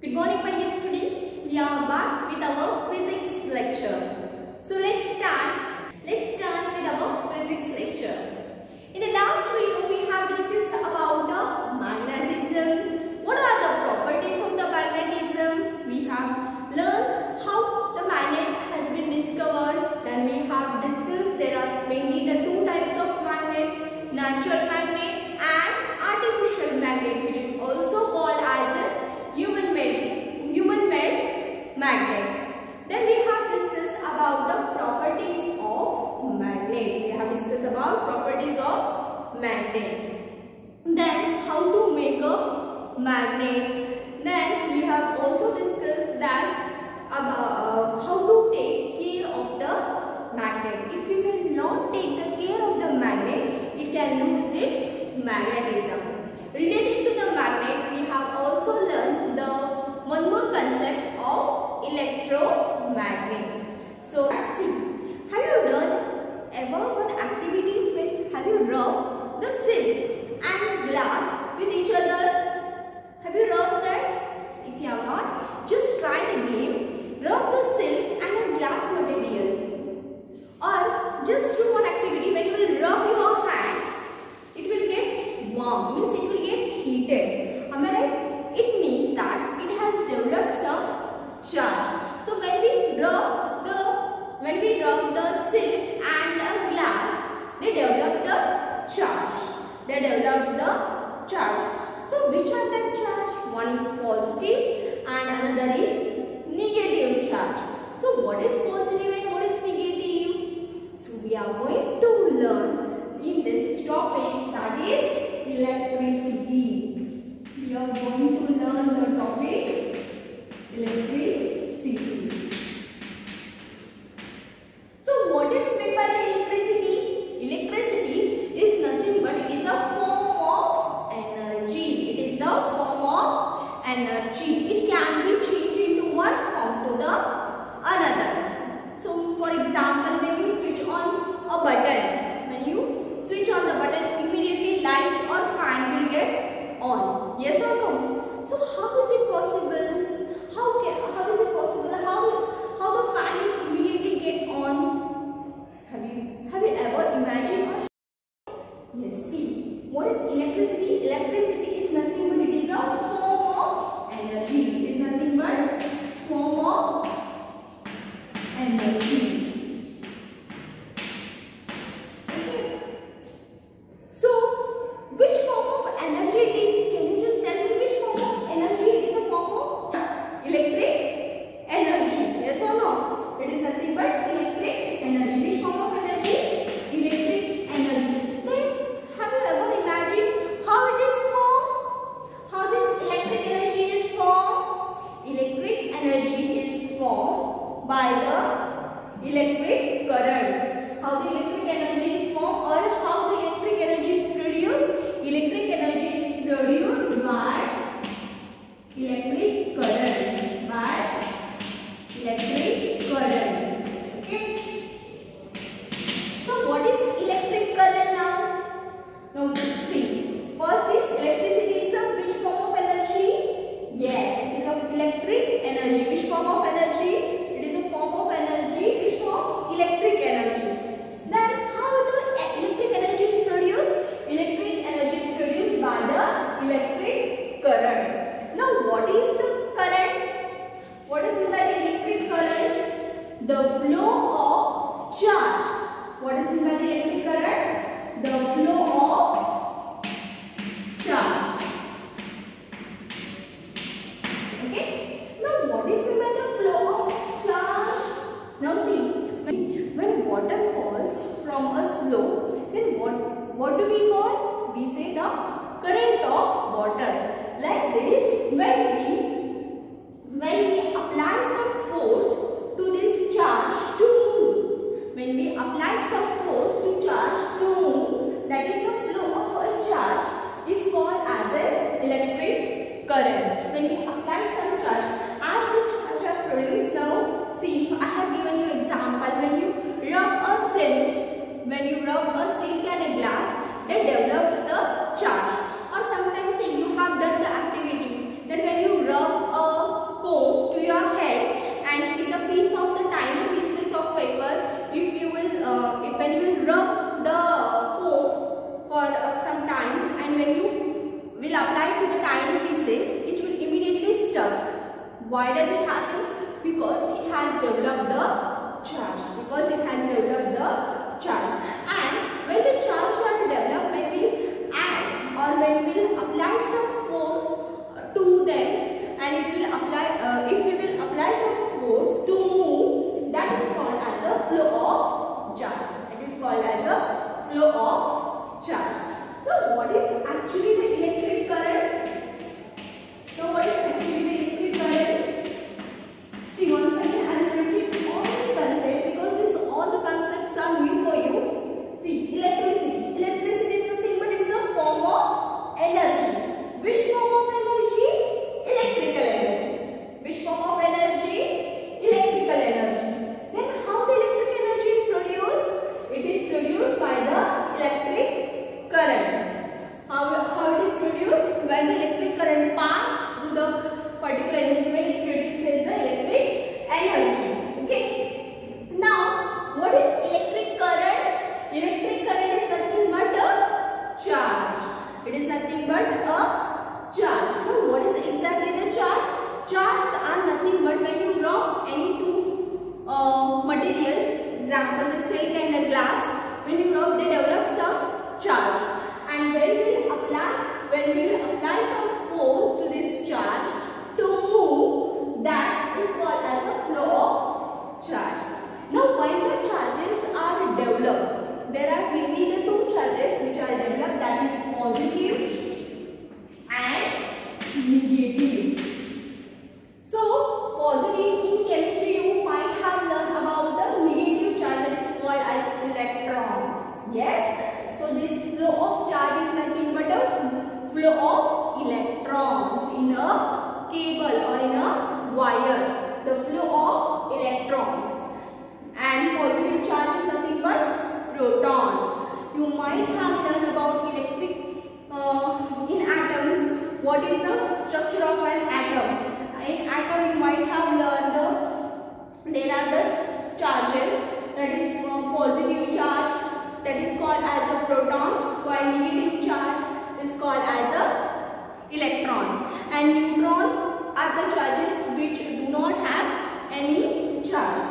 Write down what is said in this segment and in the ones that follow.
Good morning my dear students. We are back with our physics lecture. So let's start. Let's start with our physics lecture. In the last video we have discussed about the magnetism. What are the properties of the magnetism? We have learned how the magnet has been discovered. Then we magnet. Then how to make a magnet. Then we have also discussed that about uh, how to take care of the magnet. If we will not take the care of the magnet, it can lose its magnetism. Related to the magnet, we have also learned the one more concept of electromagnet. So, see, have you done ever one activity when have you rubbed Mesmo Then what, what do we call? We say the current of water. Like this, when we judge. there are really the two charges which are developed that is What is the structure of an atom? In atom you might have learned the, there are the charges that is uh, positive charge that is called as a proton while negative charge is called as a electron and neutron are the charges which do not have any charge.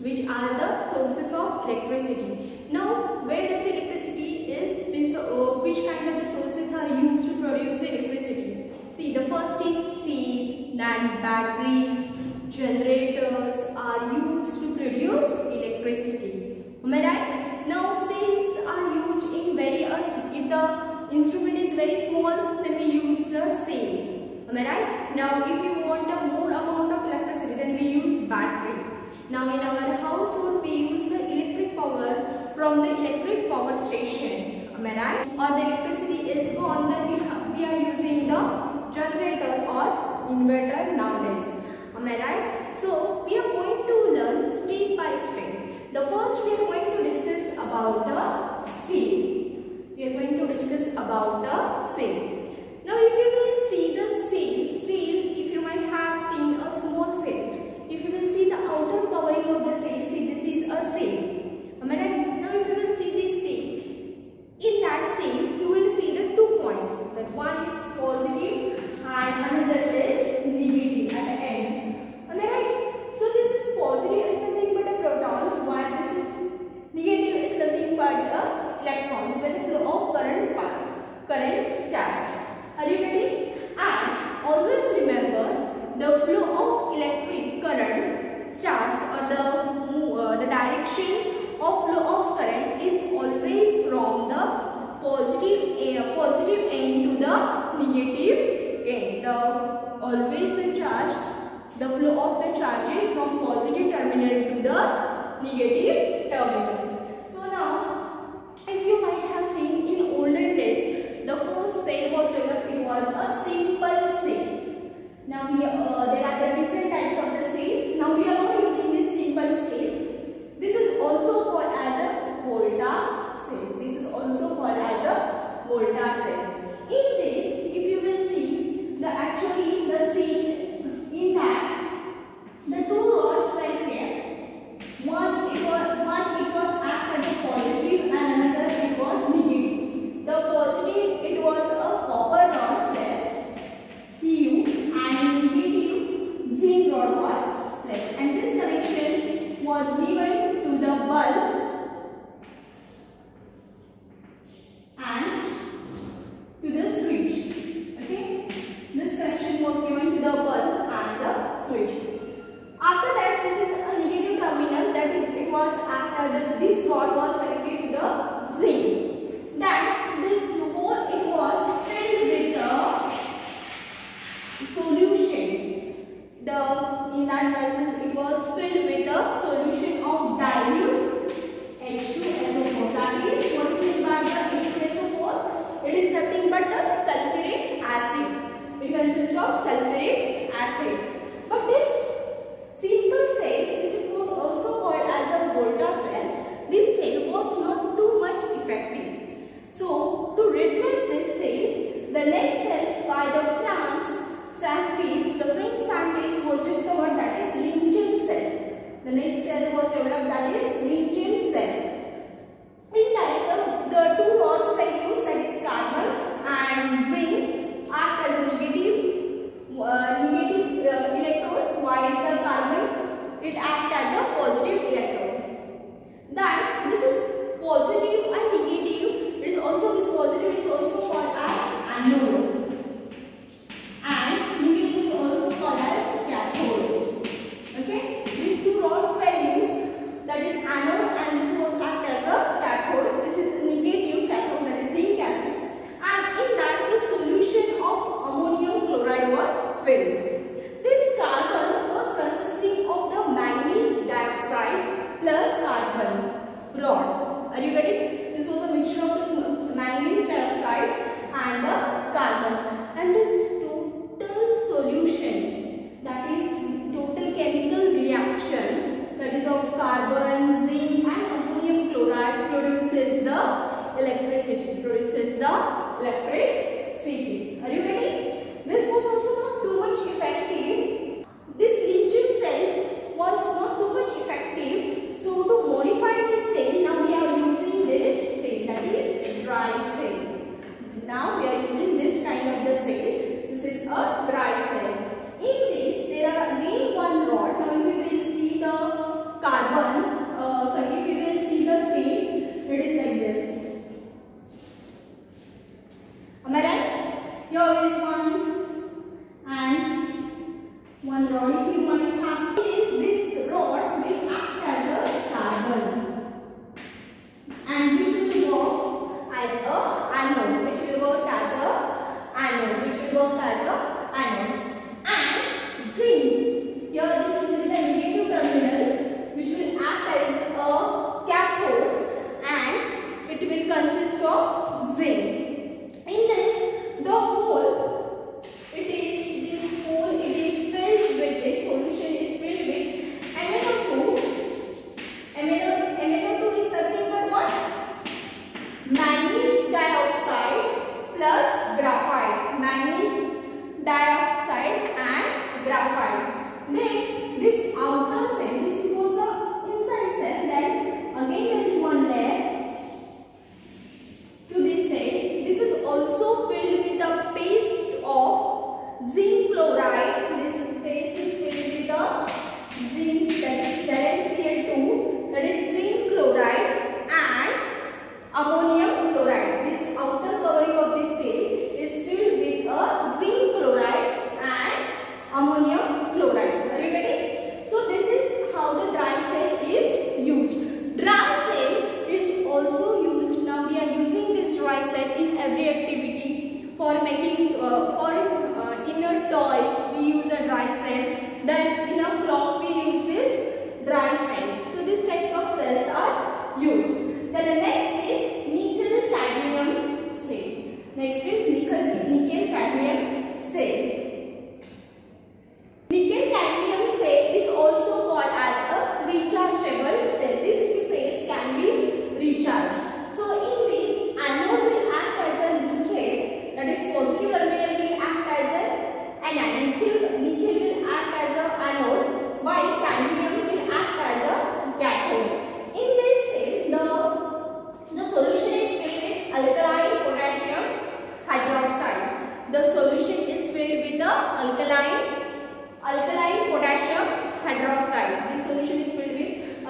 which are the sources of electricity. Now, where does electricity is, uh, which kind of the sources are used to produce electricity? See, the first is sea, then batteries, generators are used to produce electricity. Am I right? Now, cells are used in very uh, if the instrument is very small, then we use the cell. Am I right? Now, if you want a more amount of electricity, then we use battery. Now in our household we use the electric power from the electric power station. Am I right? Or the electricity is gone then we, have, we are using the generator or inverter nowadays. Am I right? So we are going to learn step by step. The first we are going to discuss about the C. We are going to discuss about the C. Now if you for it was a simple cell. Now uh, there are the different types of the sail. Now we are not using this simple cell. This is also called as a Volta cell. This is also called as a Volta cell. In this,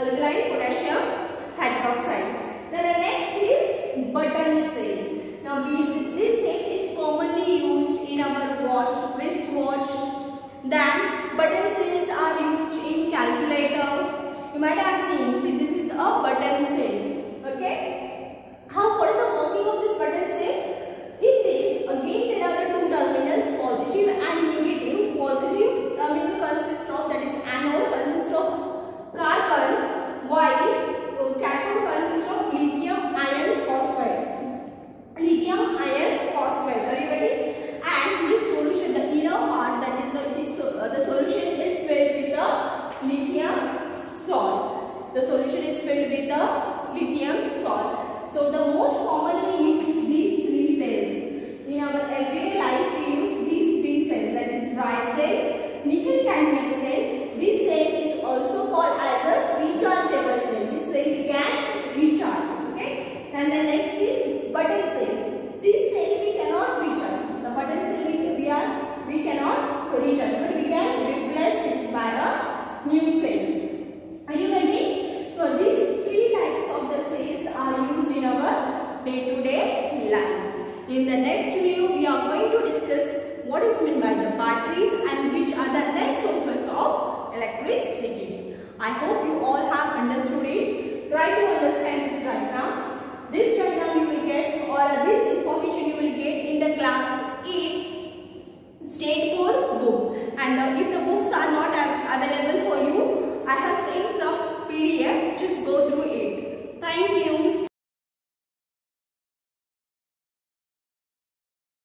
alkaline potassium hydroxide. Then the next is button cell. Now this cell is commonly used in our watch, wristwatch. Then button cells are used in calculator. You might have seen, see this is a button cell. Okay. How, what is the working of this button cell? day-to-day -day life. In the next video, we are going to discuss what is meant by the batteries and which are the next sources of electricity. I hope you all have understood it. Try to understand this right now.